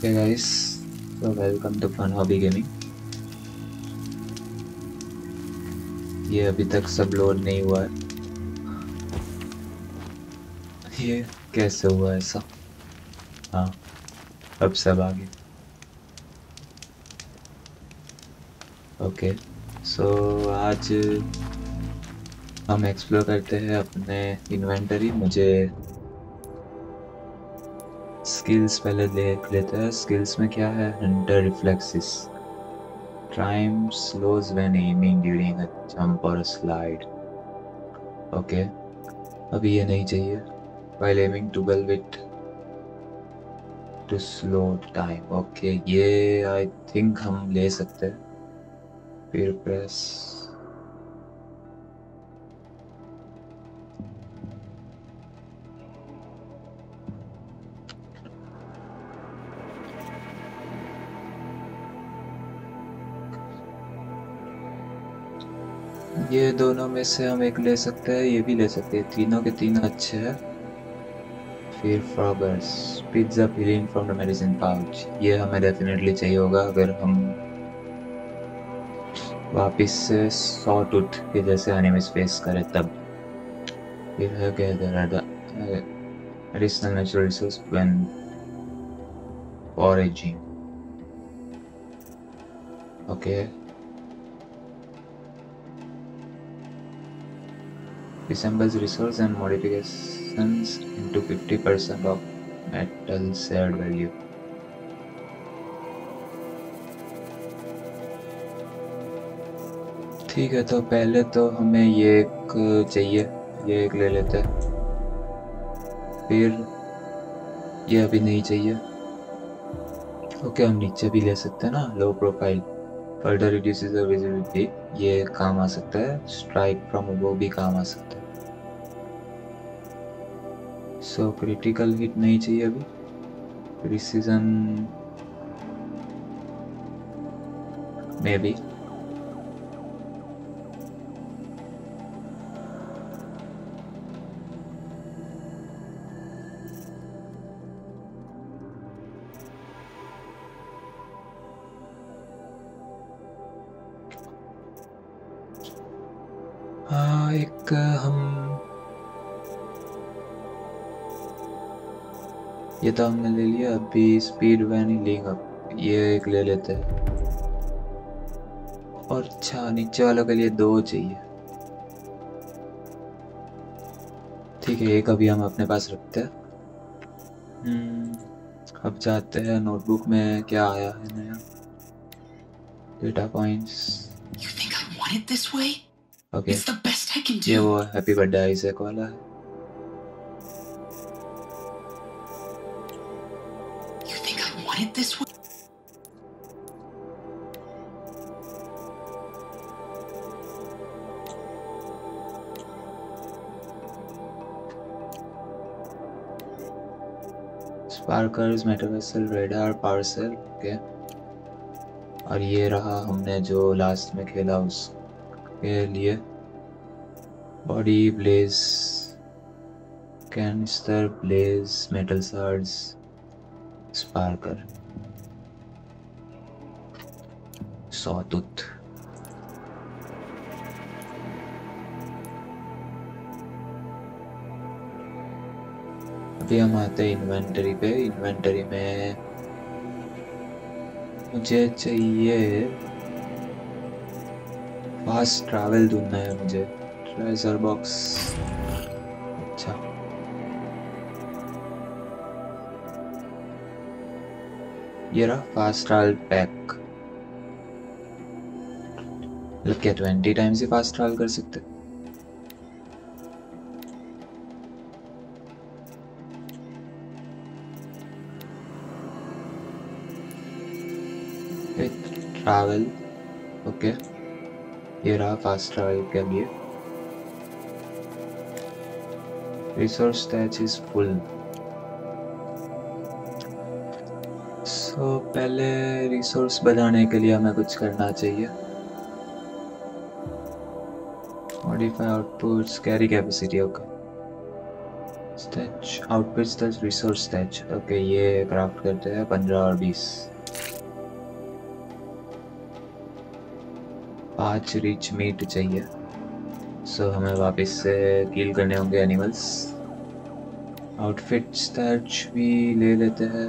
Hey guys, so welcome to Fun Hobby Gaming. ये अभी तक सब लोड नहीं हुआ है. ये कैसे हुआ ऐसा? हाँ अब सब आ गए ओके सो आज हम एक्सप्लोर करते हैं अपने इन्वेंटरी मुझे स्किल्स पहले देख लेते हैं। स्किल्स में क्या है? Hunter reflexes time slows when aiming during a jump और स्लाइड ओके अभी ये नहीं चाहिए। While aiming to well with to slow time. Okay ये आई थिंक हम ले सकते हैं। फिर प्रेस ये दोनों में से हम एक ले सकते हैं, ये भी ले सकते हैं। तीनों के तीन अच्छे हैं। फिर froggers, pizza filling from the medicine pouch. ये हमें डेफिनेटली चाहिए होगा, अगर हम वापिस से सौ टूथ के जैसे एनिमीज फेस करें तब। फिर है additional natural resource when foraging okay resembles resource and modifications into 50% of metal shared value. ठीक है तो पहले तो हमें ये एक चाहिए, ये एक ले लेते हैं। फिर ये अभी नहीं चाहिए। ओके, हम नीचे भी ले सकते हैं ना low profile further reduces visibility ये काम आ सकता है। स्ट्राइक फ्रॉम वो भी काम आ सकता है। सो क्रिटिकल हिट नहीं चाहिए अभी। प्रिसीजन मे बी तो हमने ले लिया अभी स्पीड वैन ही लेंगे। ये एक ले लेते हैं। और अच्छा नीचे वालों के लिए दो चाहिए। ठीक है एक अभी हम अपने पास रखते हैं। हम्म, अब जाते हैं। नोटबुक में क्या आया है नया? Data points? ओके ये वो हैप्पी बर्थडे आइजैक वाला है। Sparkers metavessel radar parcel okay और ये रहा हमने जो लास्ट में खेला उसके लिए body blaze canister blaze metal shards sparker sawtooth अभी हम आते हैं इन्वेंटरी पे। इन्वेंटरी में मुझे चाहिए फास्ट ट्रैवल ढूंढना है मुझे। ट्रेजर बॉक्स अच्छा। ये रहा फास्ट ट्रैवल पैक मतलब क्या ट्वेंटी टाइम्स ही फास्ट ट्रैवल कर सकते हैं? ट्रैवल ओके ये रहा फास्ट ट्रैवल के लिए resource stash is full so पहले रिसोर्स बनाने के लिए हमें कुछ करना चाहिए. Modify outputs carry capacity okay stash outfit stash resource stash okay ये क्राफ्ट करते हैं, पंद्रह और बीस. पाँच रिच मीट चाहिए। सो so, हमें वापस से किल करने होंगे एनिमल्स आउटफिट स्टैच भी ले लेते हैं।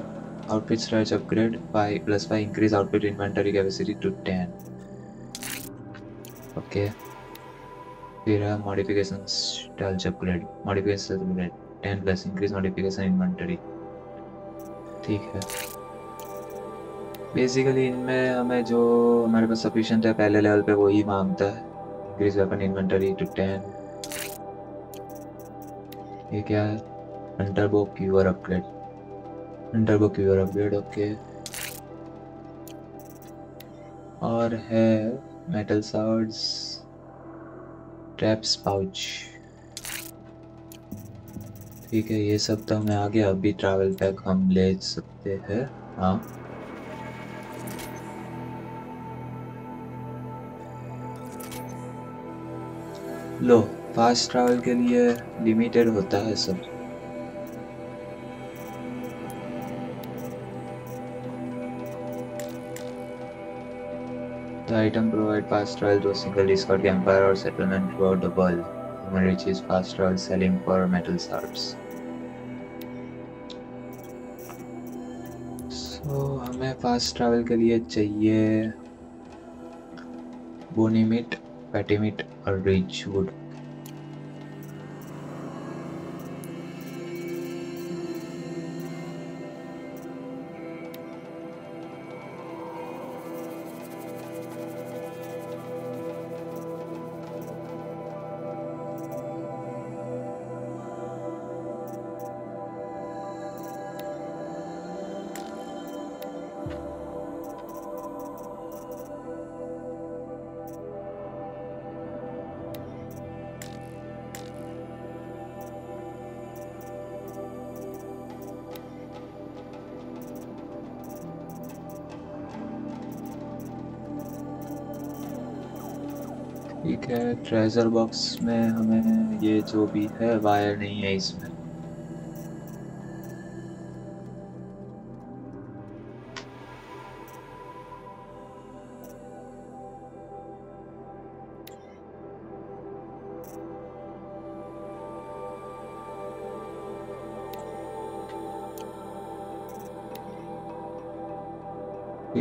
Outfit stash upgrade five plus five increase outfit inventory capacity to ten okay फिर है modification styles upgrade modification upgrade ten plus increase modification inventory ठीक है। बेसिकली इनमें हमें जो हमारे पास सफिशिएंट है, पहले लेवल पे वही माँगता है। Increase weapon inventory to ten ये क्या है? Hunter bow quiver upgrade hunter bow quiver upgrade okay और है मेटल सॉर्ड्स ट्रैप्स पाउच ठीक है, ये सब तो हमें आगे अभी ट्रैवल पैक हम ले सकते हैं। हाँ। लो फास्ट ट्रैवल के लिए लिमिटेड होता है सब The item provide fast travel to a single discard campfire or settlement throughout the world. Human Reach is fast travel selling for metal shards. So हमें फास्ट ट्रैवल के लिए चाहिए पैटी मीट और रिच ठीक है ट्रेजर बॉक्स में हमें ये जो भी है वायर नहीं है इसमें।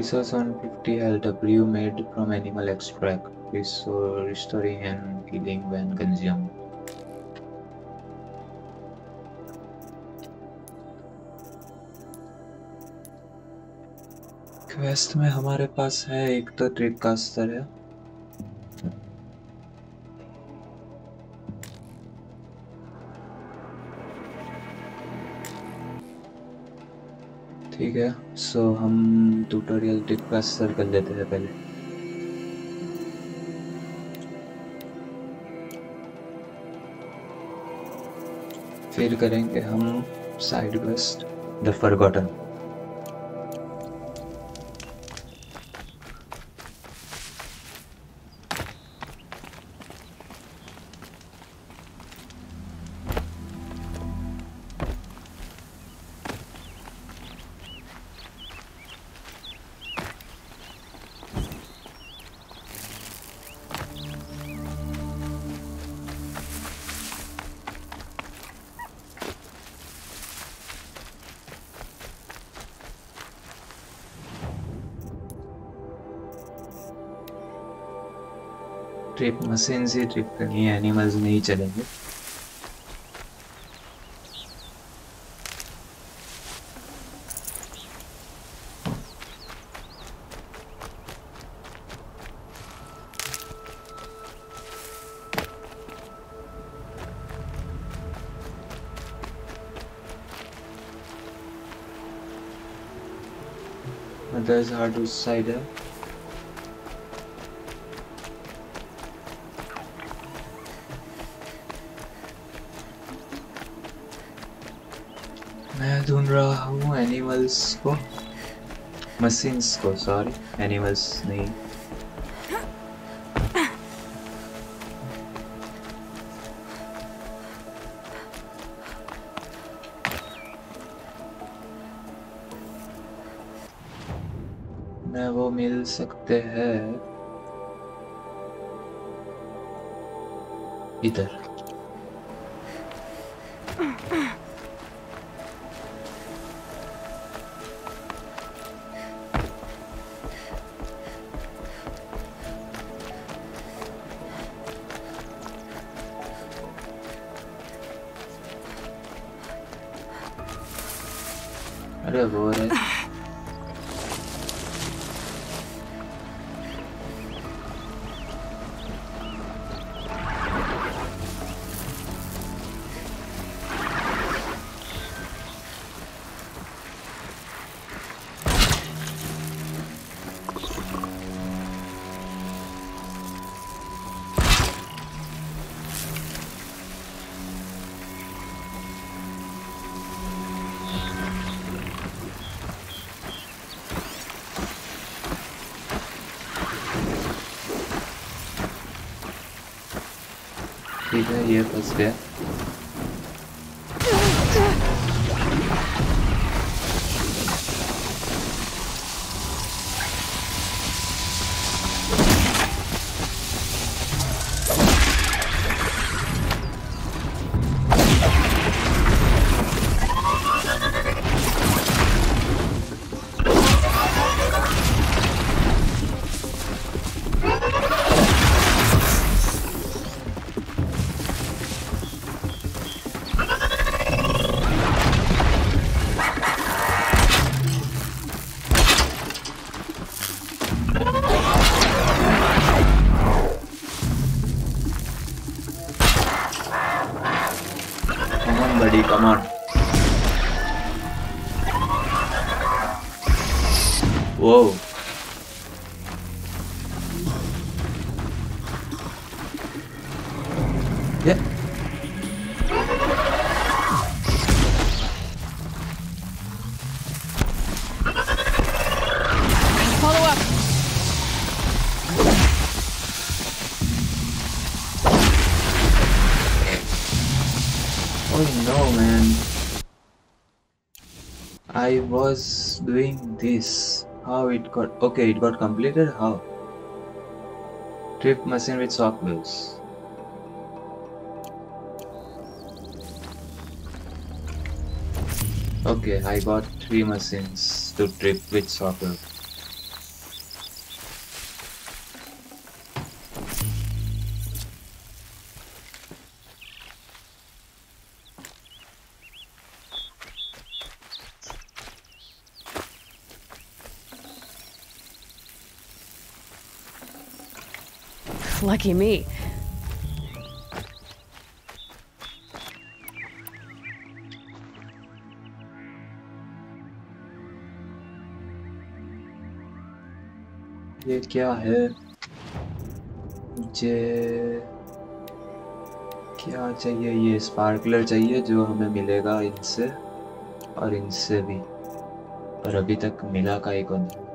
Resource 150 LW made from animal extract. Restoring and healing when consumed. Quest में हमारे पास है एक तो ट्रिक कास्टर है ठीक है। सो हम ट्यूटोरियल ट्रिक सर कर लेते हैं पहले। फिर करेंगे हम side quest the forgotten trip machine से ट्रिप करनी है एनिमल्स नहीं चलेंगे। मदर्स हार्ड उस साइड है ढूंढ रहा हूँ एनिमल्स को मशीन्स को सॉरी एनिमल्स नहीं। ठीक है ये फंस गया। Was doing this. How it got. Okay, it got completed. How? Trip machine with shock waves. Okay, I got three machines to trip with shock wave. Lucky me. ये क्या है? मुझे क्या चाहिए? ये स्पार्कलर चाहिए जो हमें मिलेगा इनसे और इनसे भी। पर अभी तक मिला का एक नहीं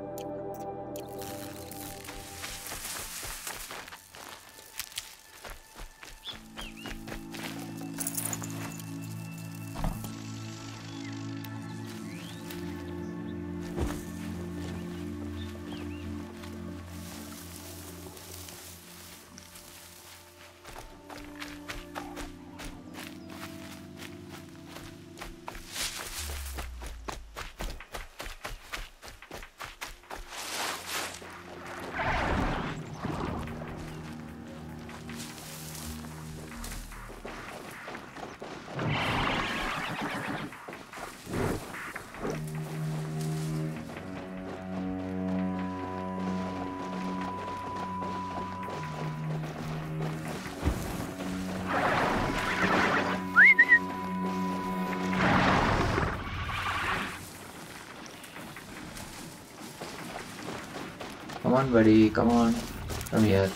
buddy. Come on. Come here.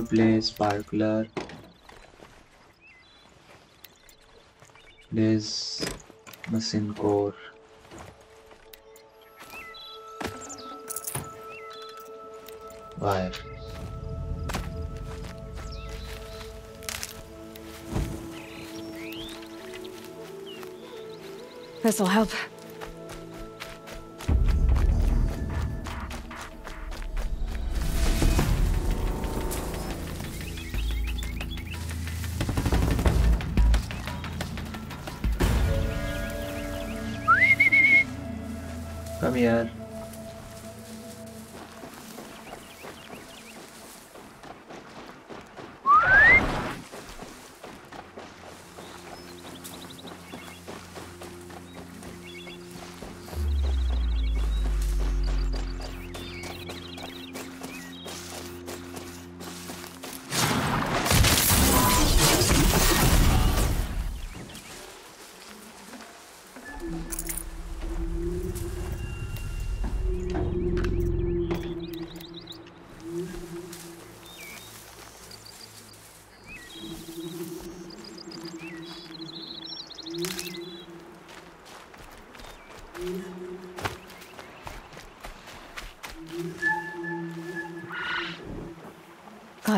for blaze sparkler. This machine core. Wire. This'll help.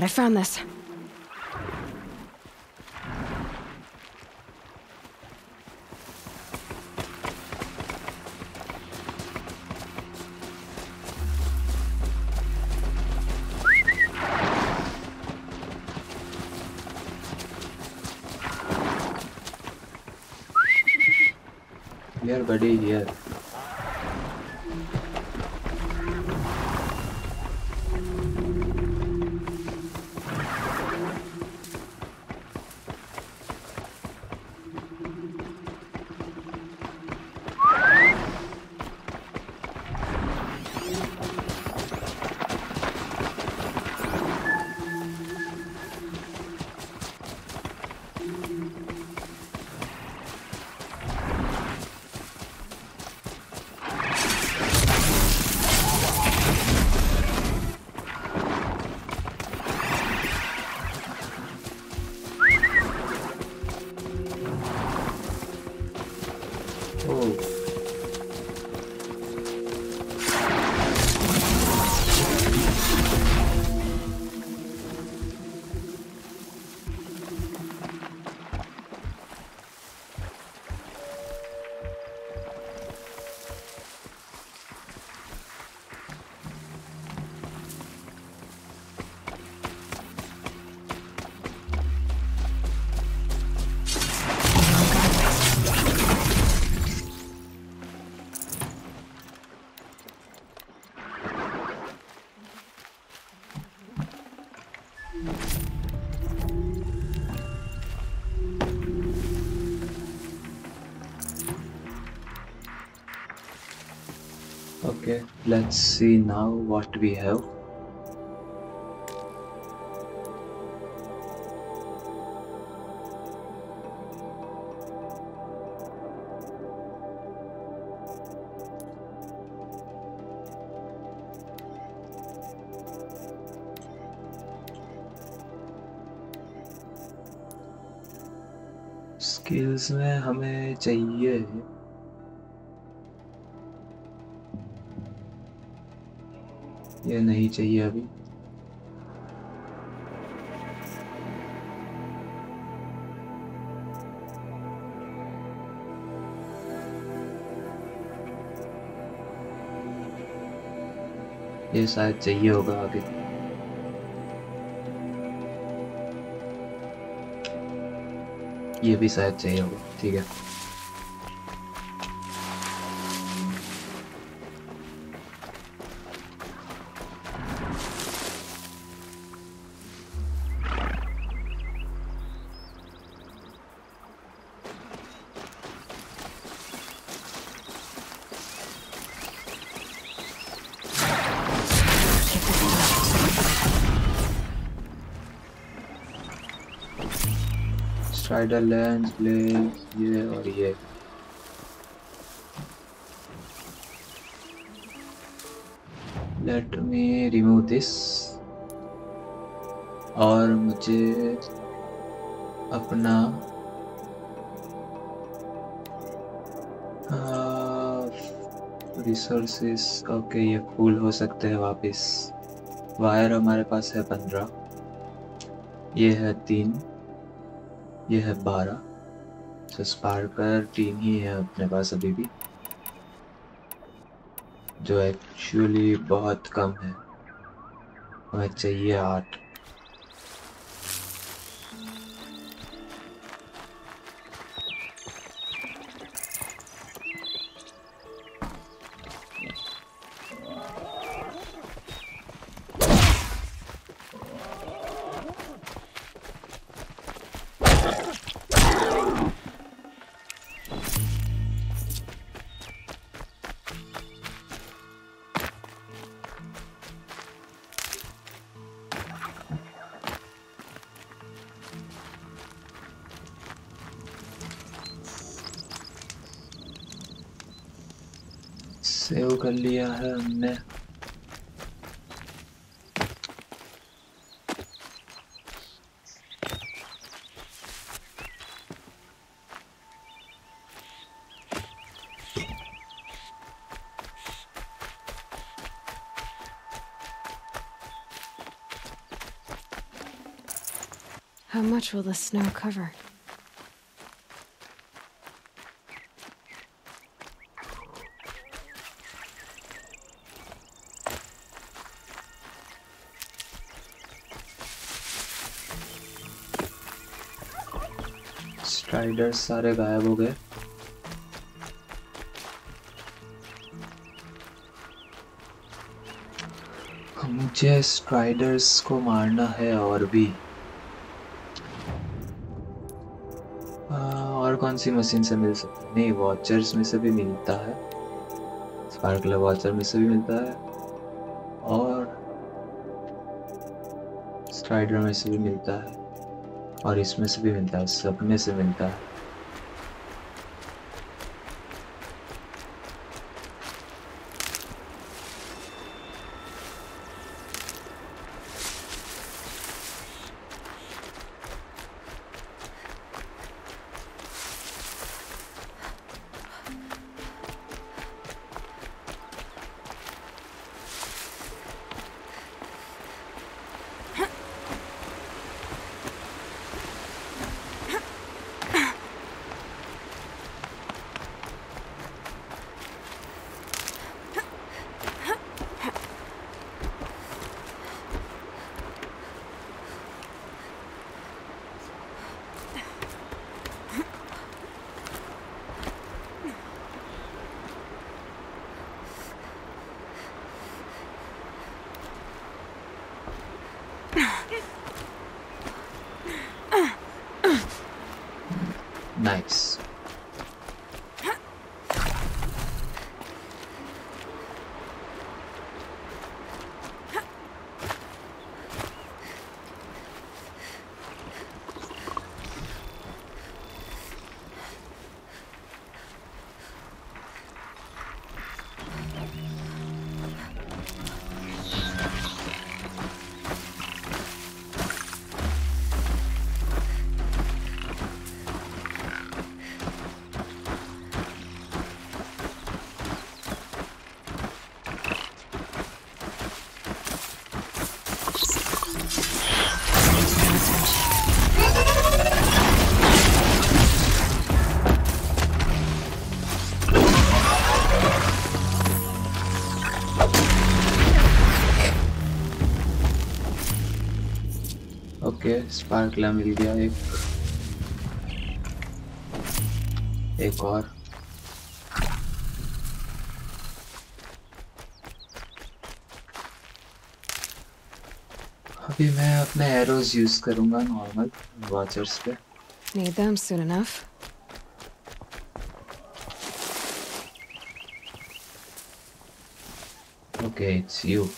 Glad I found this. Here, buddy, here. Let's see now what we have. Skills में हमें चाहिए ये नहीं चाहिए अभी। ये शायद चाहिए होगा आगे। ये भी शायद चाहिए होगा, ठीक है। स्ट्राइडर लेंस ब्लेड ये और ये। लेट मी रिमूव दिस और मुझे अपना रिसोर्सेस ओके ये फूल हो सकते हैं वापस। वायर हमारे पास है पंद्रह। ये है तीन। ये है बारह। तो स्पार्कर टीम ही है अपने पास अभी भी। जो एक्चुअली बहुत कम है। हमें चाहिए आठ। कर लिया है हमने How much will the snow cover? Striders सारे गायब हो गए। मुझे स्ट्राइडर्स को मारना है और भी। आ, और कौन सी मशीन से मिल सकती? है नहीं वॉचर्स में से भी मिलता है। स्पार्कलर वॉचर में से भी मिलता है। और स्ट्राइडर में से भी मिलता है। और इसमें से भी मिलता है सब में से मिलता है। Nice. स्पार्कला मिल गया एक। एक और। अभी मैं अपने एरोज यूज़ करूँगा नॉर्मल वॉचर्स पे। Need them soon enough. Okay it's you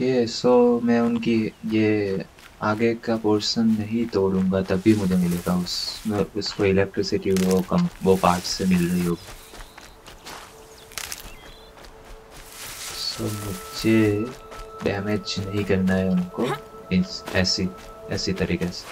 okay so मैं उनकी ये आगे का पोर्शन नहीं तोड़ूँगा तभी मुझे मिलेगा उस उसको इलेक्ट्रिसिटी वो कम वो पार्ट से मिल रही हो। सो मुझे डैमेज नहीं करना है उनको इस ऐसी ऐसी तरीके से।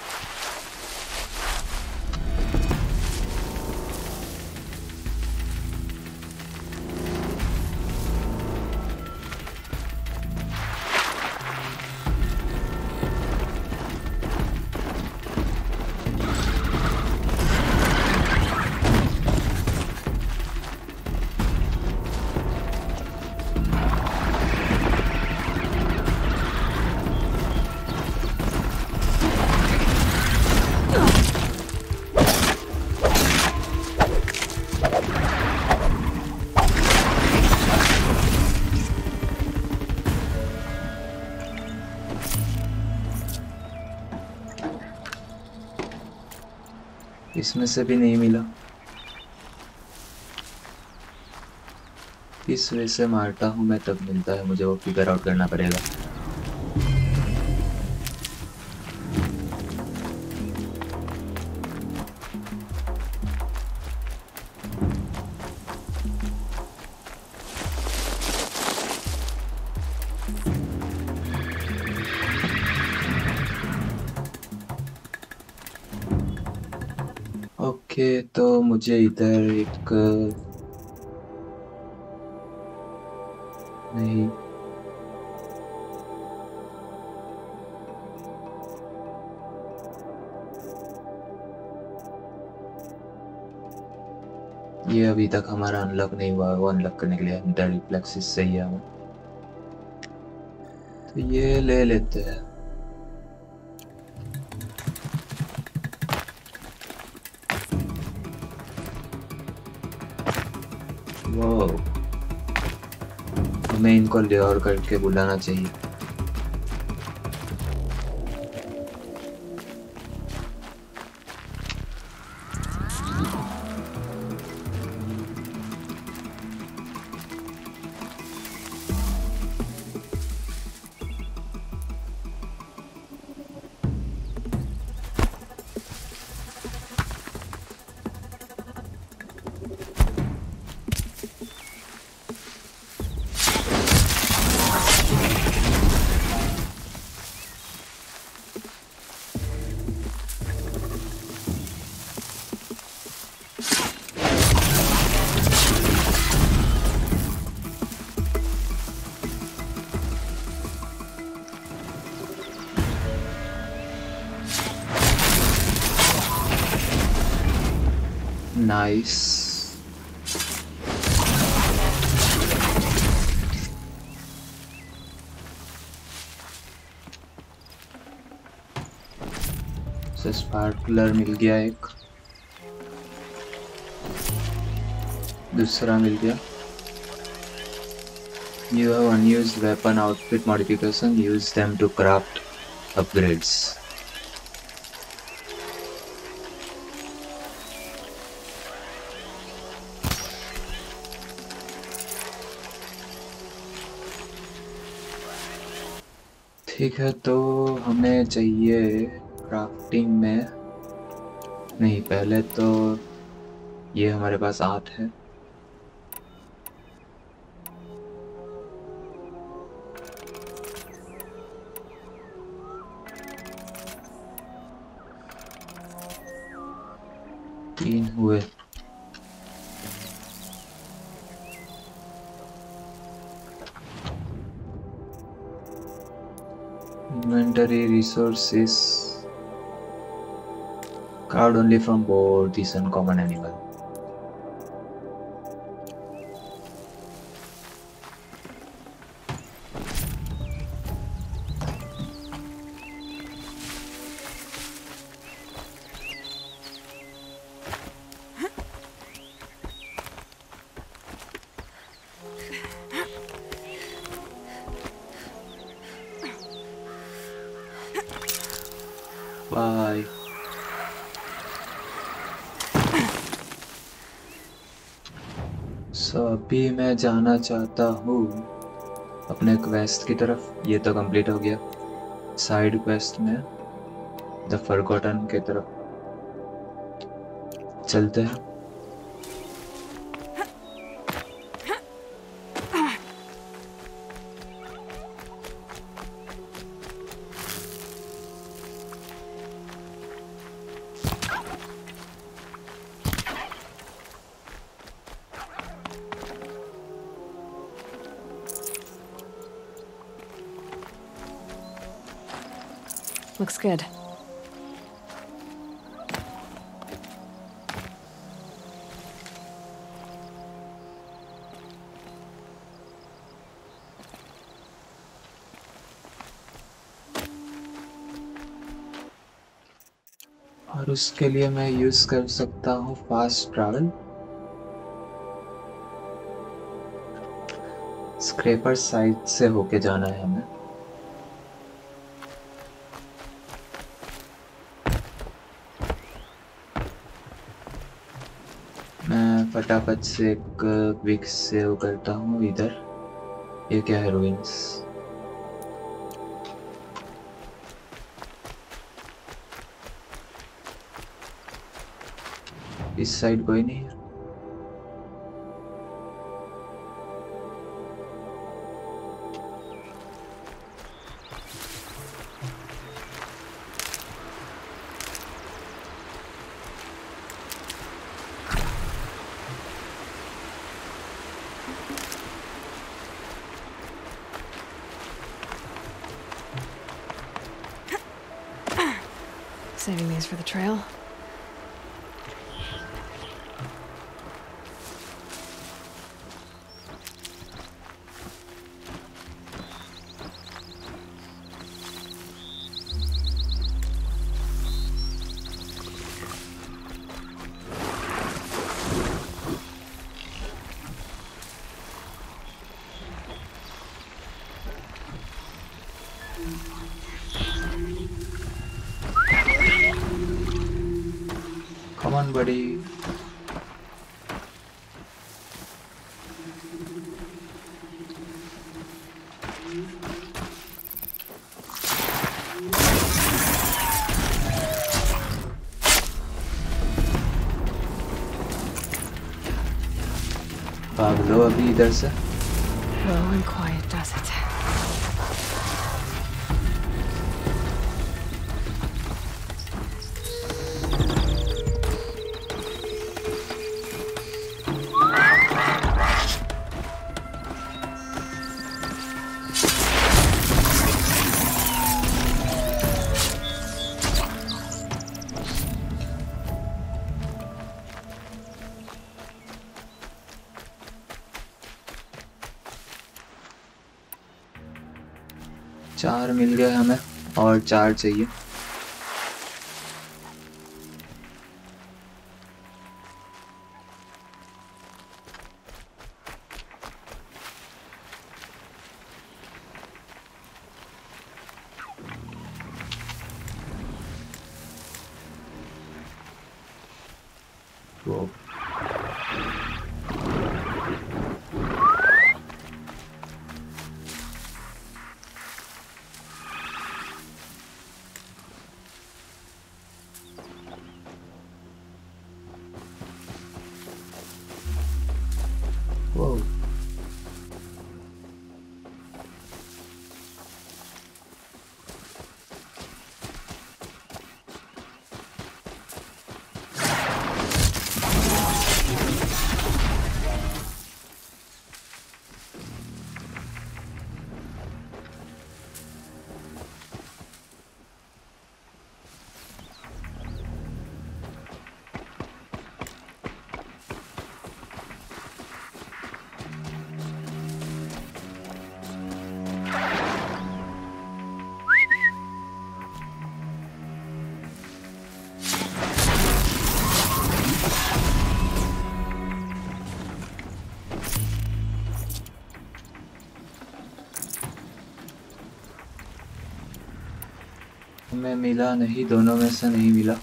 इसमें से भी नहीं मिला। इस वजह से मारता हूँ मैं, तब मिलता है मुझे वो फिगर आउट करना पड़ेगा। मुझे इधर एक, नहीं। ये अभी तक हमारा अनलॉक नहीं हुआ, वो अनलॉक करने के लिए अंडर रिफ्लेक्सिस चाहिए हमें तो ये ले लेते हैं। हमें इनको करके बुलाना चाहिए। nice. से स्पार्कलर मिल गया एक। दूसरा मिल गया। You have unused weapon outfit modification use them to craft upgrades ठीक है तो हमें चाहिए क्राफ्टिंग में। नहीं, पहले तो ये हमारे पास आठ है। तीन हुए। Inventory resources card only from board this uncommon animal अभी मैं जाना चाहता हूँ। अपने क्वेस्ट की तरफ़, ये तो कंप्लीट हो गया। साइड क्वेस्ट में द फॉरगॉटन की तरफ़। चलते हैं। Good. और उसके लिए मैं यूज़ कर सकता हूँ फास्ट ट्रैवल स्क्रेपर साइड से होके जाना है हमें फटाफट से एक क्विक सेव करता हूँ इधर। ये क्या है रूइंस इस साइड कोई नहीं है। Saving these for the trail. इधर से। चार मिल गए हमें और चार चाहिए Whoa. हमें मिला नहीं दोनों में से नहीं मिला।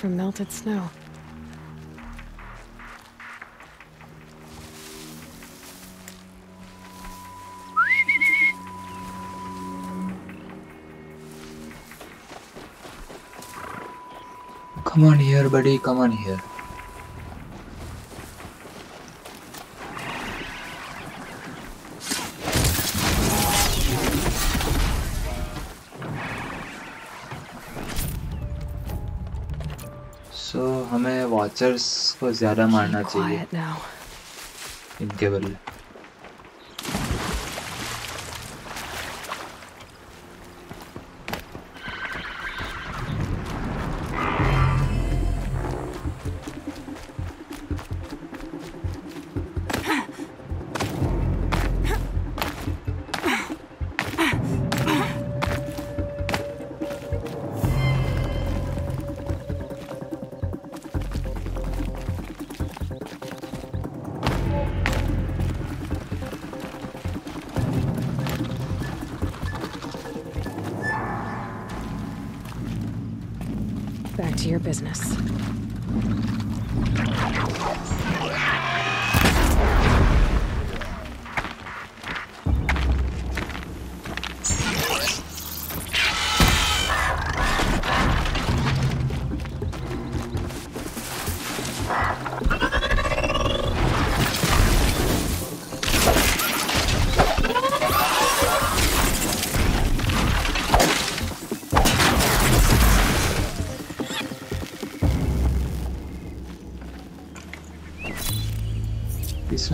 For melted snow. Come on here, buddy. Come on here. Watchers को ज़्यादा मारना चाहिए। इनके बदले।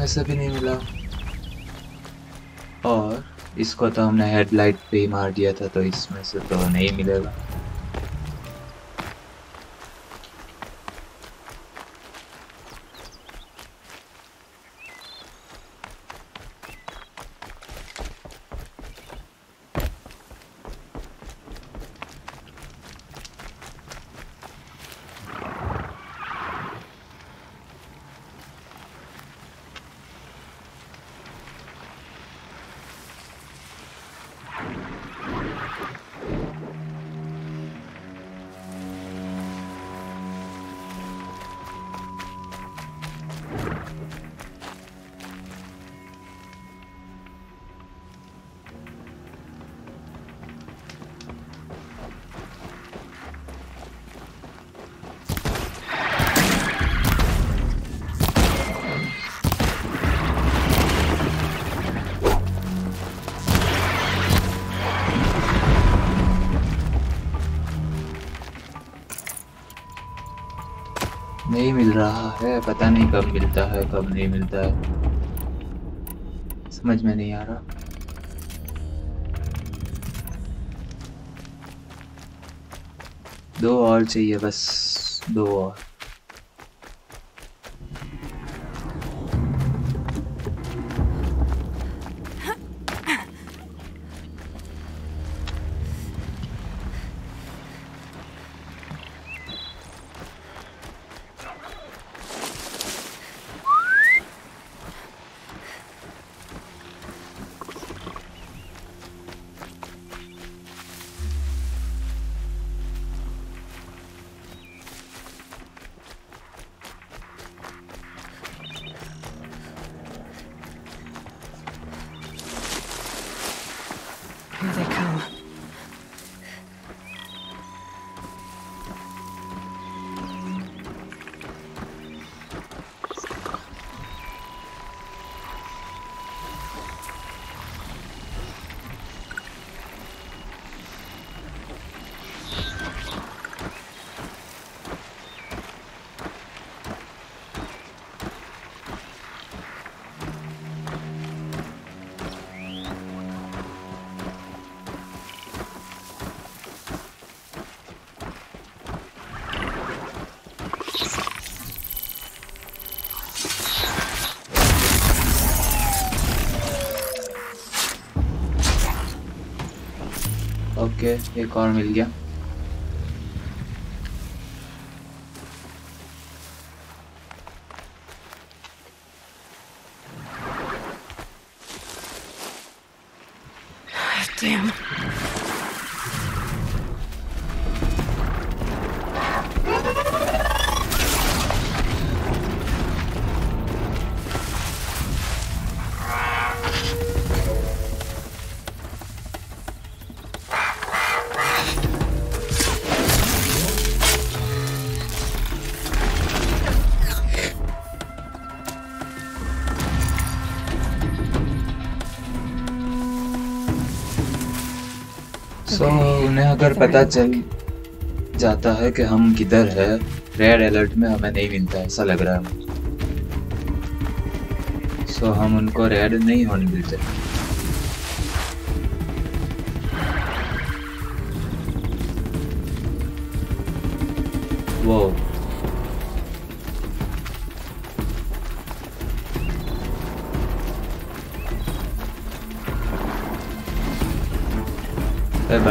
इसमें से भी नहीं मिला। और इसको तो हमने हेडलाइट पे ही मार दिया था तो इसमें से तो नहीं मिलेगा। है, पता नहीं कब मिलता है, कब नहीं मिलता है। समझ में नहीं आ रहा। दो और चाहिए बस, दो और। ओके एक और मिल गया। अगर पता चल जाता है कि हम किधर है रेड अलर्ट में हमें नहीं मिलता ऐसा लग रहा है मुझे। सो हम उनको रेड नहीं होने देते।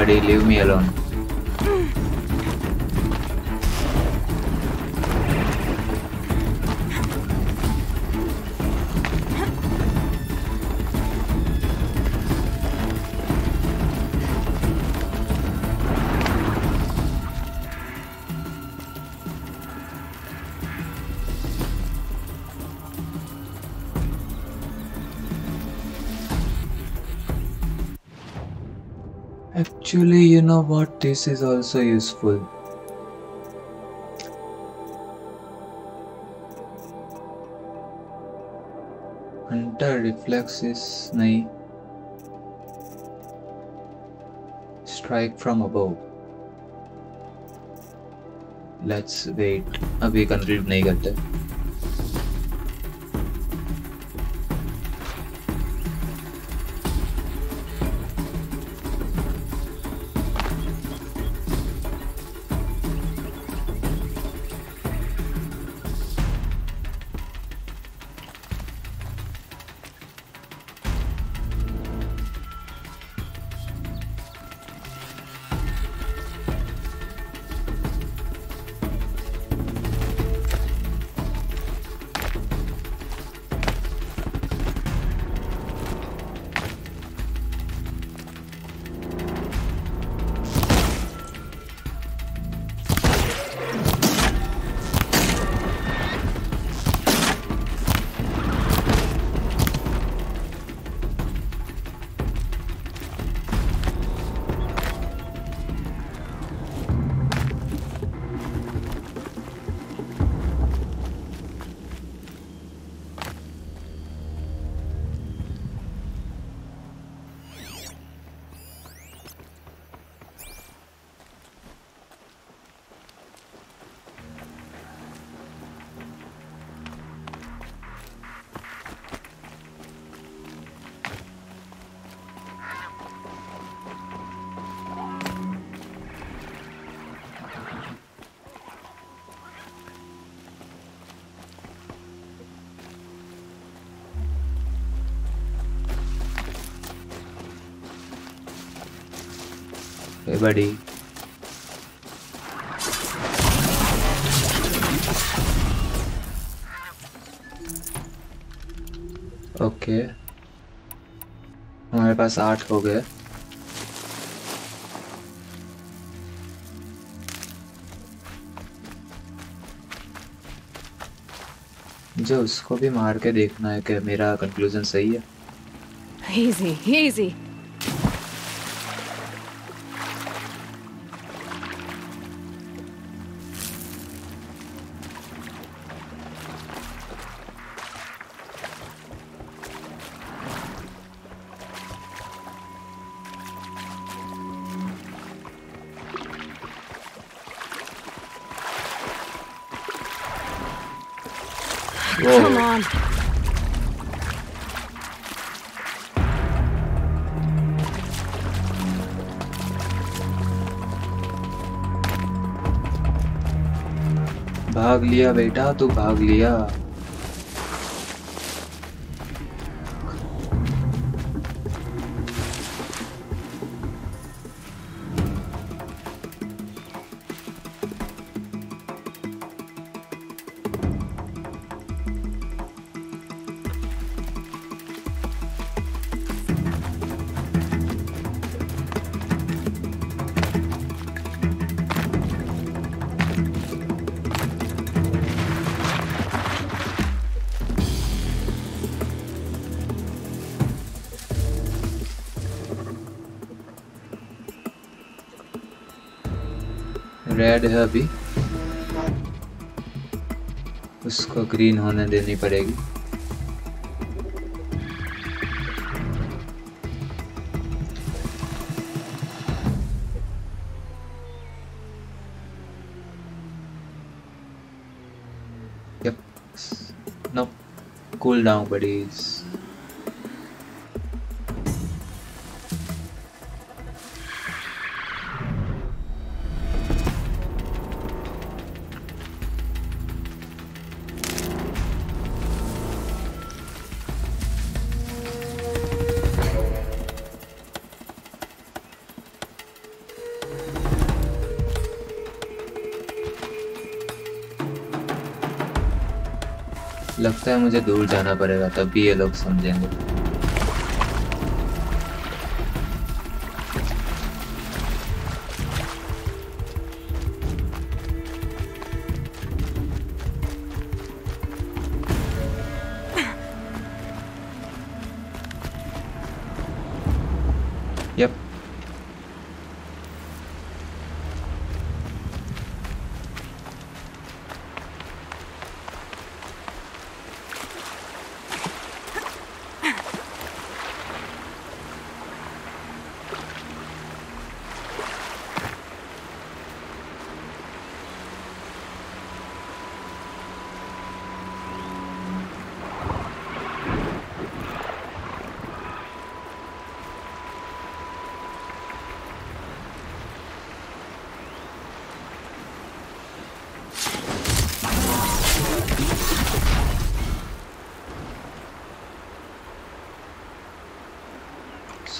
Buddy, leave me alone. know what? This is also useful. Hunter reflexes Nay. strike from above. Let's wait. Abhi conclude nahi karte. Hey buddy. Okay हमारे पास आठ हो गए जो उसको भी मार के देखना है कि मेरा कंक्लूजन सही है Easy, easy. लिया बेटा तू भाग लिया। रेड है अभी। उसको ग्रीन होने देनी पड़ेगी। कूल डाउन बडीज़ लगता है मुझे दूर जाना पड़ेगा तब भी ये लोग समझेंगे।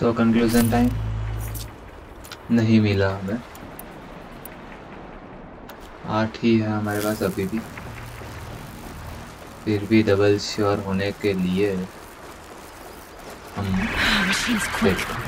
सो कंक्लूजन टाइम नहीं मिला हमें। आठ ही है हमारे पास अभी भी। फिर भी डबल श्योर होने के लिए हम देखते हैं।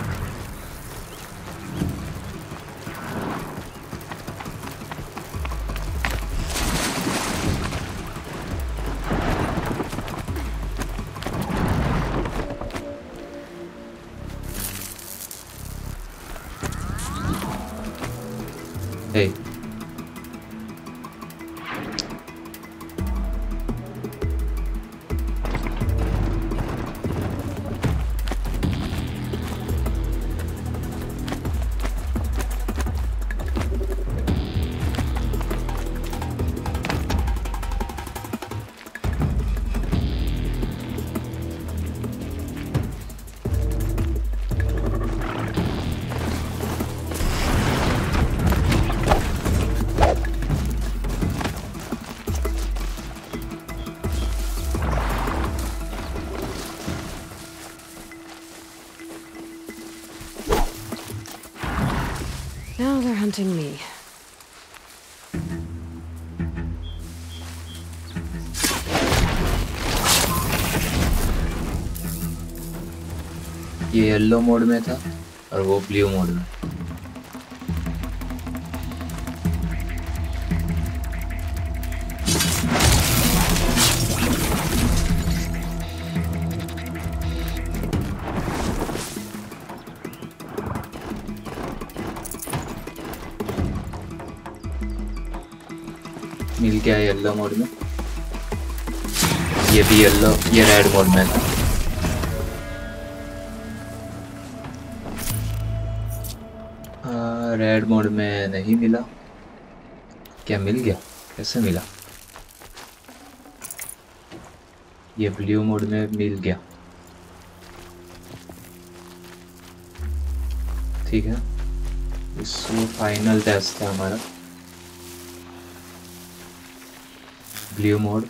येलो मोड में था और वो ब्लू मोड में। मिल गया येलो मोड में। ये भी येलो ये रेड मोड में था। मोड में नहीं मिला। क्या मिल गया? कैसे मिला? ये ब्लू मोड में मिल गया। ठीक है। इसको फाइनल टेस्ट है हमारा। ब्लू मोड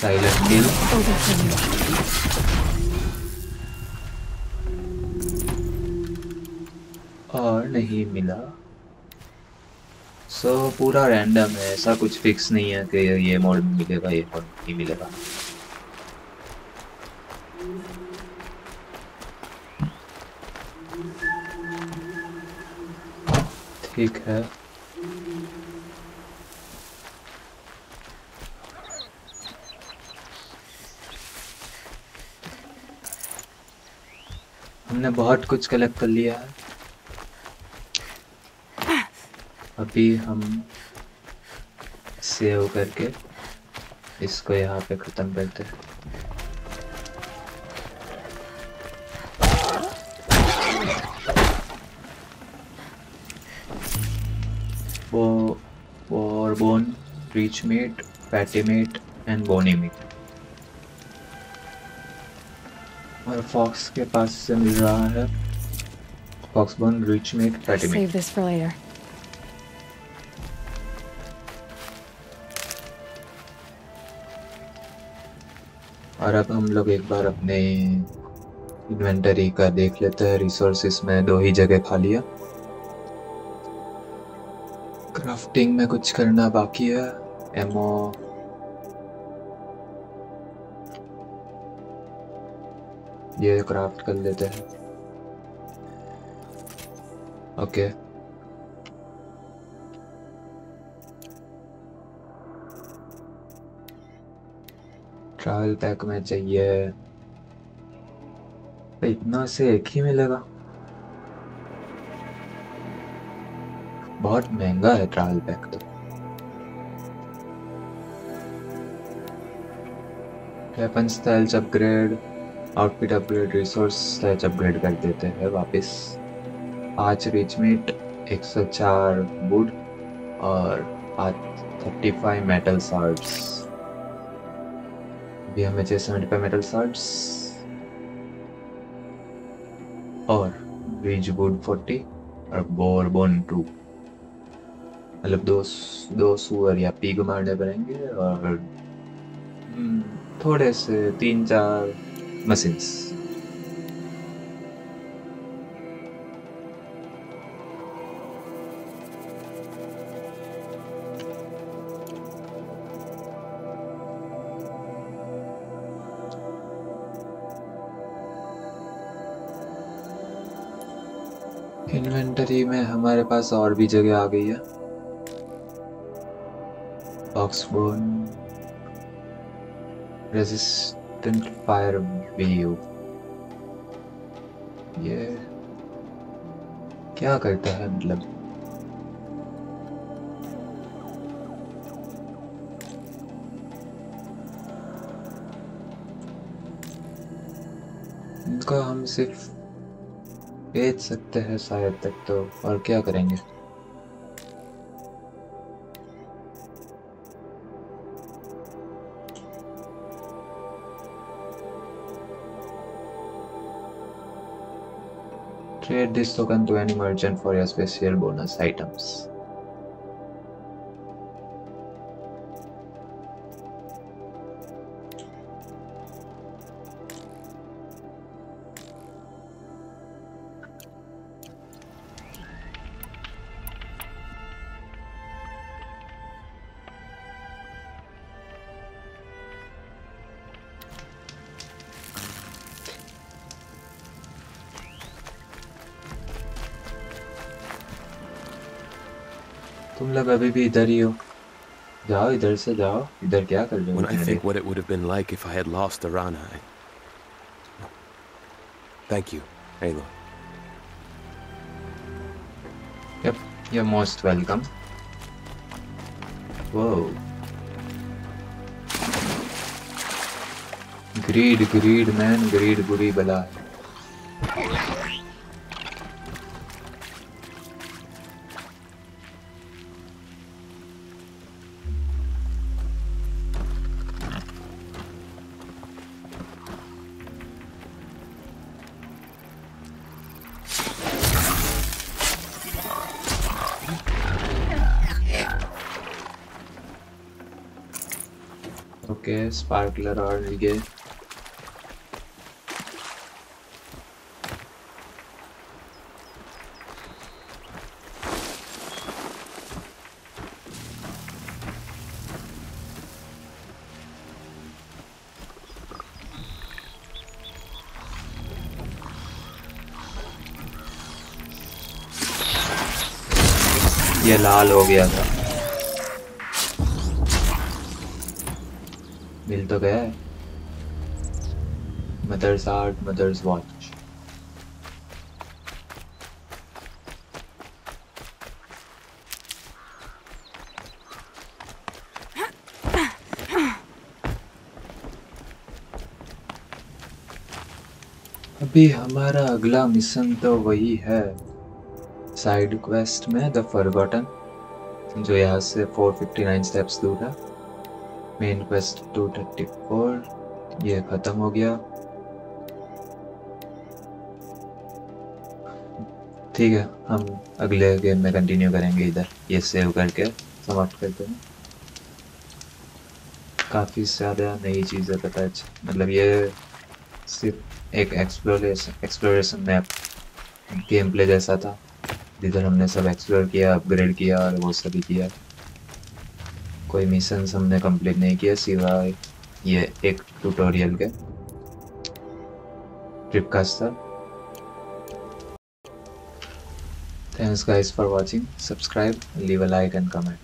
साइलेंट किल नहीं मिला। सो so, पूरा रैंडम है ऐसा कुछ फिक्स नहीं है कि ये मोड मिलेगा ये मोड नहीं मिलेगा। ठीक है। हमने बहुत कुछ कलेक्ट कर लिया है। अभी हम सेव करके इसको यहाँ पे ख़त्म करते हैं। वो और bone rich meat fatty meat and bony meat और फॉक्स के पास से मिल रहा है। Fox bone rich meat fatty meat और अब हम लोग एक बार अपने इन्वेंटरी का देख लेते हैं। रिसोर्सेस में दो ही जगह खा लिया क्राफ्टिंग में कुछ करना बाकी है। एमओ ये क्राफ्ट कर लेते हैं। ओके ट्रैवल पैक में चाहिए। तो इतना से एक ही मिलेगा। बहुत महँगा है ट्रैवल पैक तो। Weapon styles upgrade, outfit upgrade, resource styles upgrade कर देते हैं वापस। पाँच रिच मीट एक सौ चार वुड और पाँच थर्टी फाइव मेटल सार्ड्स। हमें चाहिए सेवेंटी फाइव मेटल सार्ड्स और रिज वुड फोर्टी और बोर बोन टू मतलब दो दो सुअर या पीग मारने पड़ेंगे और हम्म, थोड़े से तीन चार मशीन्स इन्वेंटरी में हमारे पास और भी जगह आ गई है। ऑक्सबोन रेजिस्टेंट फायर व्यू ये क्या करता है मतलब? इनका हम सिर्फ़ बेच सकते हैं शायद तक तो और क्या करेंगे? Trade this token to any merchant for your special bonus items लोग अभी भी इधर ही हो जाओ इधर से जाओ इधर क्या कर रहे हो When I इतने think there? what it would have been like if I had lost Arana, I... Thank you, Aloy. Yep, you're most welcome. Whoa. Greed, greed, man, greed, बुरी बला Sparkler और ये ये लाल हो गया था। तो गया है मदर्स आर्ट मदर्स वॉच अभी हमारा अगला मिशन तो वही है। साइड क्वेस्ट में द फॉरगॉटन जो यहाँ से 459 स्टेप्स दूर है। मेन क्वेस्ट 234 ये ख़त्म हो गया। ठीक है, हम अगले गेम में कंटिन्यू करेंगे इधर। ये सेव करके समाप्त करते हैं। काफ़ी ज़्यादा नई चीज़ें पता है मतलब ये सिर्फ़ एक exploration exploration map game play जैसा था। जिधर हमने सब एक्सप्लोर किया अपग्रेड किया और वो सभी किया। कोई मिशन हमने कंप्लीट नहीं किया सिवाय ये एक ट्यूटोरियल के। ट्रिप का thanks guys for watching subscribe leave a like and comment